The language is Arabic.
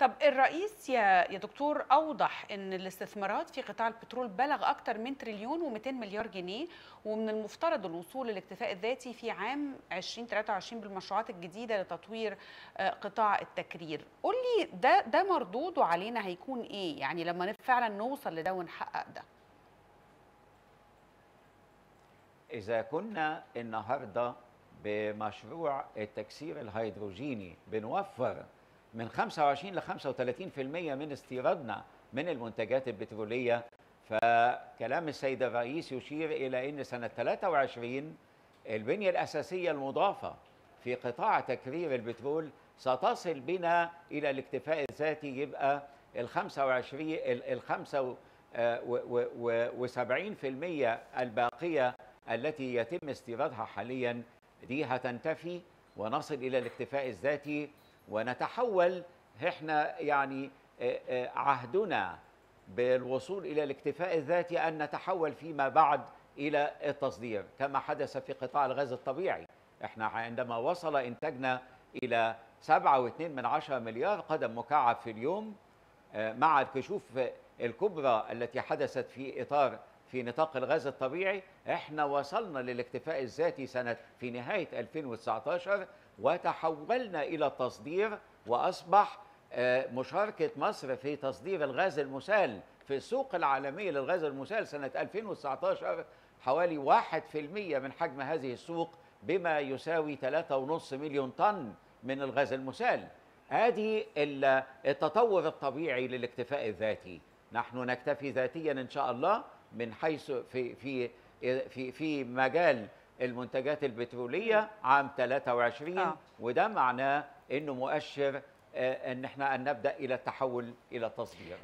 طب الرئيس يا يا دكتور أوضح إن الاستثمارات في قطاع البترول بلغ أكثر من تريليون و200 مليار جنيه ومن المفترض الوصول للاكتفاء الذاتي في عام 2023 بالمشروعات الجديدة لتطوير آه، قطاع التكرير. قول لي ده ده مردوده علينا هيكون إيه؟ يعني لما فعلا نوصل لده ونحقق ده. إذا كنا النهارده بمشروع التكسير الهيدروجيني بنوفر من 25 ل 35% من استيرادنا من المنتجات البترولية. فكلام السيد الرئيس يشير إلى أن سنة 23 البنية الأساسية المضافة في قطاع تكرير البترول ستصل بنا إلى الاكتفاء الذاتي يبقى ال 25 ال 75% الباقية التي يتم استيرادها حاليا. دي هتنتفي ونصل إلى الاكتفاء الذاتي ونتحول إحنا يعني آه، آه، عهدنا بالوصول إلى الاكتفاء الذاتي أن نتحول فيما بعد إلى التصدير كما حدث في قطاع الغاز الطبيعي. إحنا عندما وصل إنتاجنا إلى 7.2 من عشرة مليار قدم مكعب في اليوم آه، مع الكشوف الكبرى التي حدثت في إطار في نطاق الغاز الطبيعي إحنا وصلنا للاكتفاء الذاتي سنة في نهاية 2019 وتحولنا إلى التصدير وأصبح آه، مشاركة مصر في تصدير الغاز المسال في السوق العالمية للغاز المسال سنة 2019 حوالي 1% من حجم هذه السوق بما يساوي 3.5 مليون طن من الغاز المسال. ادي ال- التطور الطبيعي للاكتفاء الذاتي. نحن نكتفي ذاتيا إن شاء الله. من حيث في في في في مجال المنتجات البترولية عام 23 آه. وده معناه إنه مؤشر آه، إن إحنا أن نبدأ إلى التحول إلى التصدير